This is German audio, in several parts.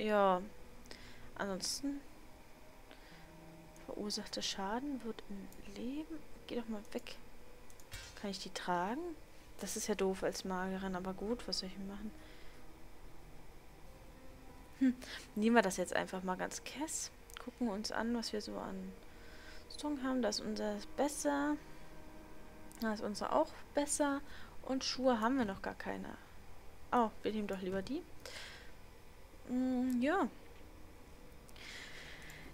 Ja. Ansonsten verursachter Schaden wird im Leben... Geh doch mal weg. Kann ich die tragen? Das ist ja doof als Magerin, aber gut, was soll ich machen? Hm, nehmen wir das jetzt einfach mal ganz kess. Gucken uns an, was wir so an Rüstung haben. Das ist unser besser. Da ist unsere auch besser. Und Schuhe haben wir noch gar keine. Oh, wir nehmen doch lieber die. Mm, ja.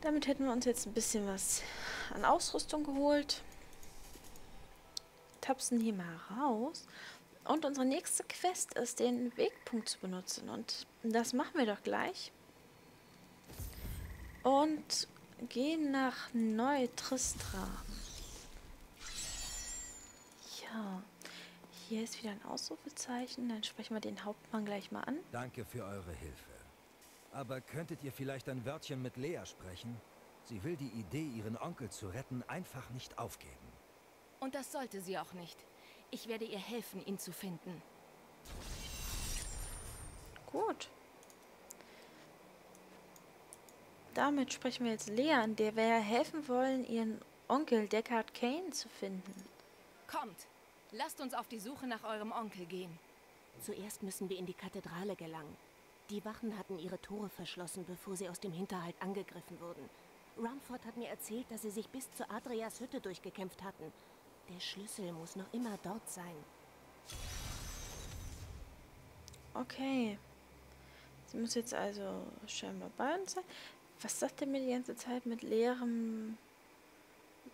Damit hätten wir uns jetzt ein bisschen was an Ausrüstung geholt. Tapsen hier mal raus. Und unsere nächste Quest ist, den Wegpunkt zu benutzen. Und das machen wir doch gleich. Und gehen nach Neu-Tristram. Ja, hier ist wieder ein Ausrufezeichen. Dann sprechen wir den Hauptmann gleich mal an. Danke für eure Hilfe. Aber könntet ihr vielleicht ein Wörtchen mit Lea sprechen? Sie will die Idee, ihren Onkel zu retten, einfach nicht aufgeben. Und das sollte sie auch nicht. Ich werde ihr helfen, ihn zu finden. Gut. Damit sprechen wir jetzt Lea an, der wir helfen wollen, ihren Onkel Deckard Kane zu finden. Kommt, lasst uns auf die Suche nach eurem Onkel gehen. Zuerst müssen wir in die Kathedrale gelangen. Die Wachen hatten ihre Tore verschlossen, bevor sie aus dem Hinterhalt angegriffen wurden. Rumford hat mir erzählt, dass sie sich bis zu Adrias Hütte durchgekämpft hatten. Der Schlüssel muss noch immer dort sein. Okay. Sie muss jetzt also scheinbar bei uns sein. Was sagt er mir die ganze Zeit mit leerem,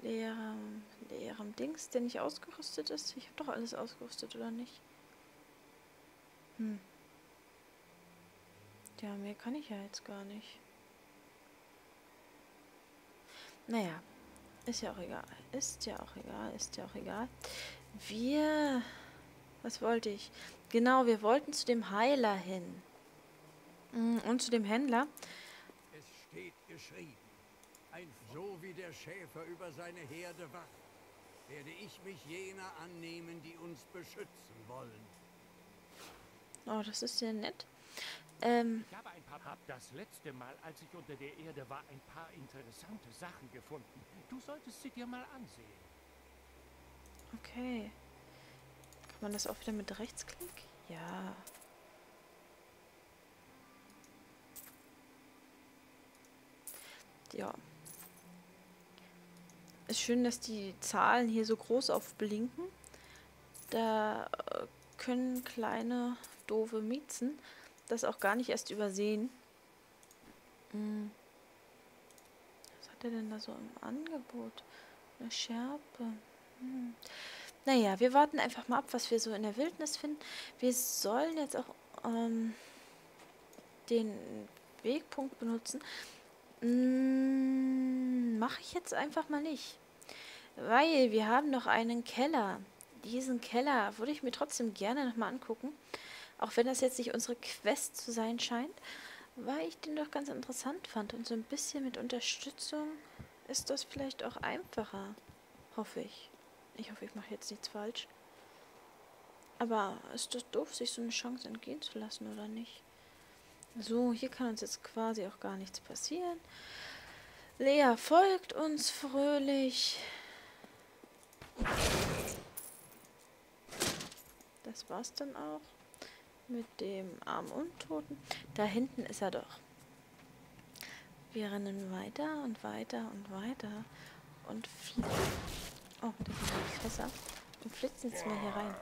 leerem, leerem Dings, der nicht ausgerüstet ist? Ich habe doch alles ausgerüstet, oder nicht? Hm. Ja, mehr kann ich ja jetzt gar nicht. Naja, ist ja auch egal. Ist ja auch egal, ist ja auch egal. Wir... Was wollte ich? Genau, wir wollten zu dem Heiler hin. Mm, und zu dem Händler. Es steht geschrieben, ein so wie der Schäfer über seine Herde wacht, werde ich mich jener annehmen, die uns beschützen wollen. Oh, das ist ja nett. Ähm, ich habe ein paar, hab das letzte Mal, als ich unter der Erde war, ein paar interessante Sachen gefunden. Du solltest sie dir mal ansehen. Okay. Kann man das auch wieder mit Rechtsklick? Ja. Ja. Ist schön, dass die Zahlen hier so groß aufblinken. Da äh, können kleine, doofe Miezen das auch gar nicht erst übersehen. Hm. Was hat er denn da so im Angebot? Eine Schärpe. Hm. Naja, wir warten einfach mal ab, was wir so in der Wildnis finden. Wir sollen jetzt auch ähm, den Wegpunkt benutzen. Hm, Mache ich jetzt einfach mal nicht. Weil wir haben noch einen Keller. Diesen Keller würde ich mir trotzdem gerne nochmal angucken. Auch wenn das jetzt nicht unsere Quest zu sein scheint, weil ich den doch ganz interessant fand. Und so ein bisschen mit Unterstützung ist das vielleicht auch einfacher. Hoffe ich. Ich hoffe, ich mache jetzt nichts falsch. Aber ist das doof, sich so eine Chance entgehen zu lassen, oder nicht? So, hier kann uns jetzt quasi auch gar nichts passieren. Lea folgt uns fröhlich. Das war's dann auch mit dem armen Untoten. Da hinten ist er doch. Wir rennen weiter und weiter und weiter und flitzen. Oh, da sind die Fässer. Und flitzen jetzt mal hier rein.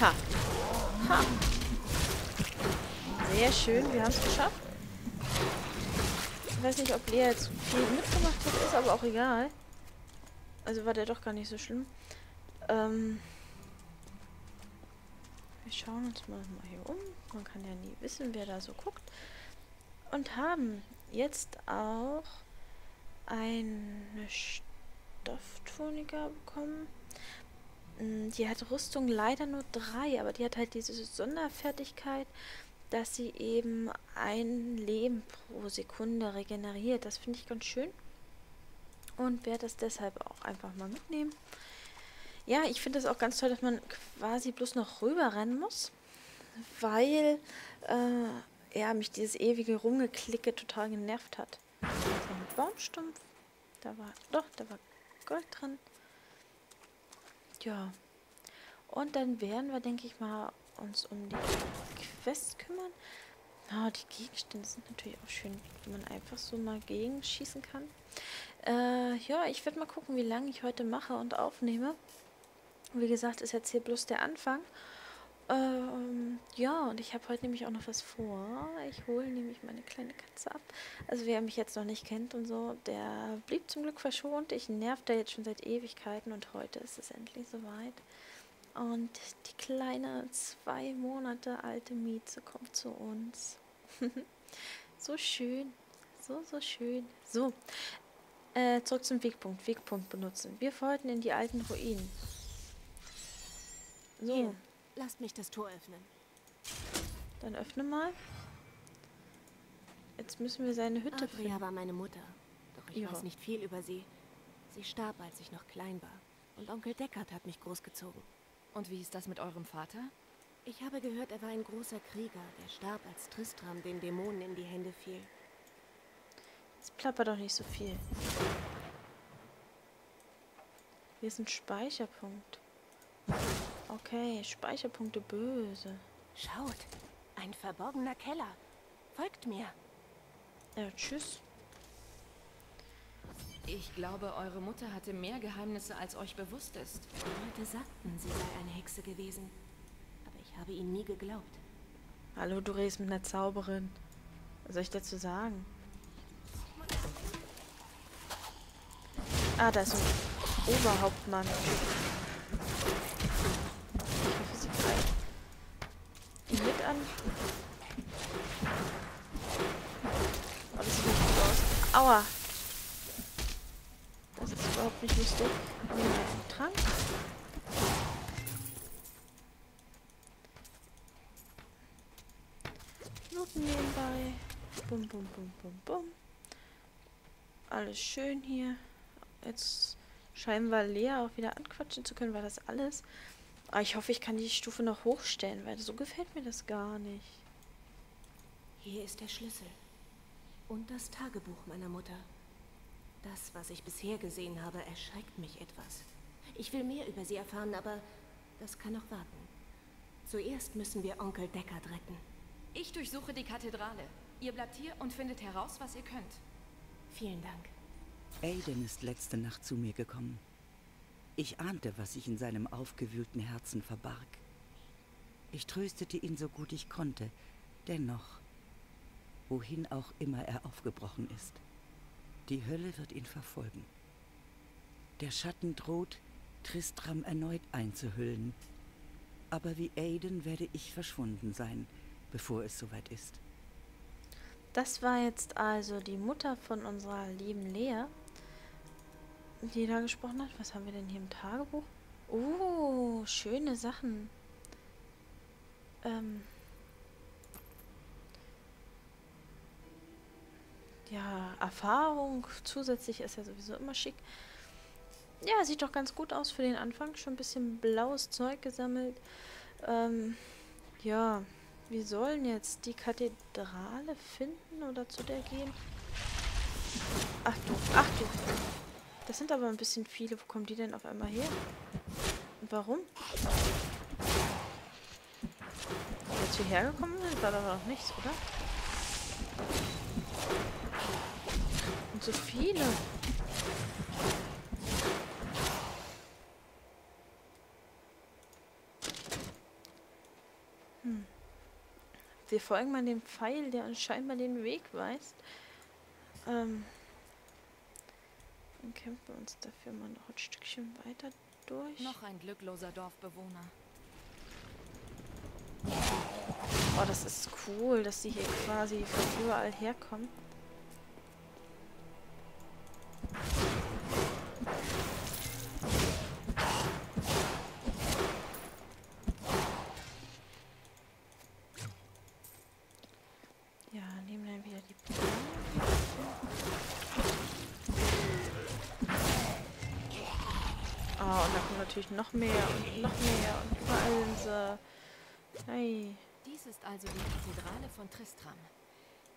Ha. Ha. Sehr schön, wir haben es geschafft. Ich weiß nicht, ob Lea jetzt viel mitgemacht hat, ist aber auch egal. Also war der doch gar nicht so schlimm. Ähm wir schauen uns mal, hier um. Man kann ja nie wissen, wer da so guckt. Und haben jetzt auch eine Stofftunika bekommen. Hm, die hat Rüstung leider nur drei, aber die hat halt diese Sonderfertigkeit, dass sie eben ein Leben pro Sekunde regeneriert. Das finde ich ganz schön und werde es deshalb auch einfach mal mitnehmen. Ja, ich finde es auch ganz toll, dass man quasi bloß noch rüberrennen muss, weil äh, ja, mich dieses ewige Rumgeklicke total genervt hat. So ein Baumstumpf, da war, doch, da war Gold drin. Ja, und dann werden wir, denke ich mal, uns um die Quest kümmern. Oh, die Gegenstände sind natürlich auch schön, wenn man einfach so mal gegenschießen kann. Äh, ja, ich werde mal gucken, wie lange ich heute mache und aufnehme. Wie gesagt, ist jetzt hier bloß der Anfang. Ähm, ja, und ich habe heute nämlich auch noch was vor. Ich hole nämlich meine kleine Katze ab. Also wer mich jetzt noch nicht kennt und so, der blieb zum Glück verschont. Ich nerv da jetzt schon seit Ewigkeiten und heute ist es endlich soweit. Und die kleine, zwei Monate alte Mieze kommt zu uns. so schön. So, so schön. So, äh, zurück zum Wegpunkt. Wegpunkt benutzen. Wir wollten in die alten Ruinen. So. Hier, lasst mich das Tor öffnen. Dann öffne mal. Jetzt müssen wir seine Hütte Adria finden. war meine Mutter. Doch ich Ja. weiß nicht viel über sie. Sie starb, als ich noch klein war. Und Onkel Deckard hat mich großgezogen. Und wie ist das mit eurem Vater? Ich habe gehört, er war ein großer Krieger, der starb, als Tristram den Dämonen in die Hände fiel. Jetzt plappert doch nicht so viel. Hier ist ein Speicherpunkt. Okay, Speicherpunkte böse. Schaut, ein verborgener Keller. Folgt mir. Ja, tschüss. Ich glaube, eure Mutter hatte mehr Geheimnisse, als euch bewusst ist. Die Leute sagten, sie sei eine Hexe gewesen. Aber ich habe ihnen nie geglaubt. Hallo, du redest mit einer Zauberin. Was soll ich dazu sagen? Ah, da ist ein Oberhauptmann. Ich hoffe, sie greift ihn mit an. Oh, das sieht nicht gut aus. Aua! Das ist überhaupt nicht lustig. Nehmen wir einen Trank. Noten nebenbei. Bum, bum, bum, bum, bum. Alles schön hier. Jetzt scheinen wir Lea auch wieder anquatschen zu können, weil das alles. Aber ich hoffe, ich kann die Stufe noch hochstellen, weil so gefällt mir das gar nicht. Hier ist der Schlüssel. Und das Tagebuch meiner Mutter. Das, was ich bisher gesehen habe, erschreckt mich etwas. Ich will mehr über sie erfahren, aber das kann noch warten. Zuerst müssen wir Onkel Deckard retten. Ich durchsuche die Kathedrale. Ihr bleibt hier und findet heraus, was ihr könnt. Vielen Dank. Aiden ist letzte Nacht zu mir gekommen. Ich ahnte, was sich in seinem aufgewühlten Herzen verbarg. Ich tröstete ihn so gut ich konnte, dennoch, wohin auch immer er aufgebrochen ist, die Hölle wird ihn verfolgen. Der Schatten droht, Tristram erneut einzuhüllen, aber wie Aiden werde ich verschwunden sein, bevor es soweit ist. Das war jetzt also die Mutter von unserer lieben Lea, da gesprochen hat. Was haben wir denn hier im Tagebuch? Oh, schöne Sachen. Ähm. Ja, Erfahrung zusätzlich ist ja sowieso immer schick. Ja, sieht doch ganz gut aus für den Anfang. Schon ein bisschen blaues Zeug gesammelt. Ähm, ja, wir sollen jetzt die Kathedrale finden oder zu der gehen. Ach du, ach du. Das sind aber ein bisschen viele. Wo kommen die denn auf einmal her? Und warum? Jetzt hierher gekommen sind, war aber noch nichts, oder? Und so viele. Hm. Wir folgen mal dem Pfeil, der uns scheinbar den Weg weist. Ähm, dann kämpfen wir uns dafür mal noch ein Stückchen weiter durch. Noch ein glückloser Dorfbewohner. Oh, das ist cool, dass die hier quasi von überall herkommen. Und da kommen natürlich noch mehr und noch mehr und überall sie. Hey. Dies ist also die Kathedrale von Tristram.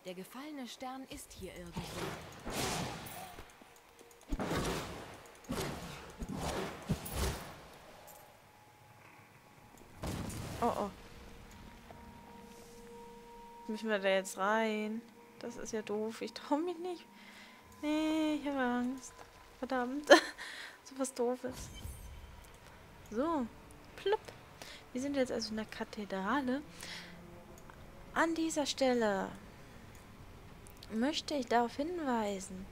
Der gefallene Stern ist hier irgendwo. Oh oh. Müssen wir da jetzt rein? Das ist ja doof. Ich traue mich nicht. Nee, ich habe Angst. Verdammt. so was Doofes. So. Plupp. Wir sind jetzt also in der Kathedrale. An dieser Stelle möchte ich darauf hinweisen,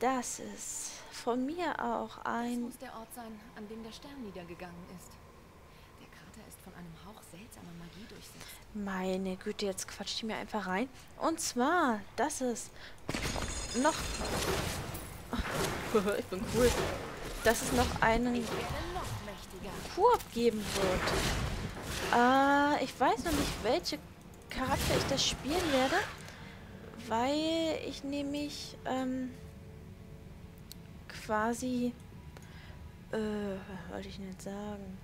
dass es von mir auch Das ein muss der Ort sein, an dem der Stern niedergegangen ist. Der Krater ist von einem Hauch seltsamer Magie durchsetzt. Meine Güte, jetzt quatscht die mir einfach rein. Und zwar, dass es noch... ich bin cool. Dass es noch einen. Koop geben wird. Äh, ich weiß noch nicht, welche Charakter ich das spielen werde. Weil ich nämlich, ähm, quasi... Äh, wollte ich jetzt sagen?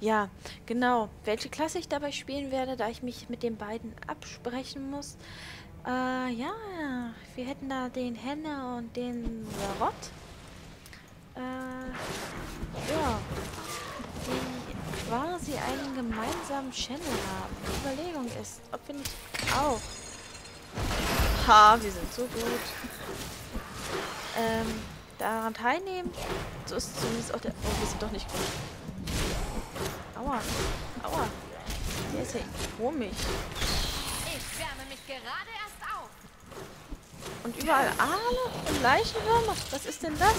Ja, genau. Welche Klasse ich dabei spielen werde, da ich mich mit den beiden absprechen muss. Äh, ja, wir hätten da den Henne und den Rott. Gemeinsamen Channel haben. Die Überlegung ist, ob wir nicht auch. Ha, wir sind so gut. Ähm, daran teilnehmen. So ist zumindest auch der. Oh, wir sind doch nicht gut. Aua. Aua. Der ist ja komisch. Ich wärme mich gerade erst auf. Und überall Aale und Leichenwürmer. Was ist denn das?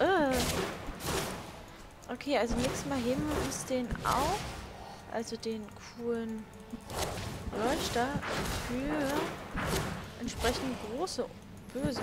Äh. Okay, also nächstes Mal heben wir uns den auf. Also den coolen Leuchter für entsprechend große böse.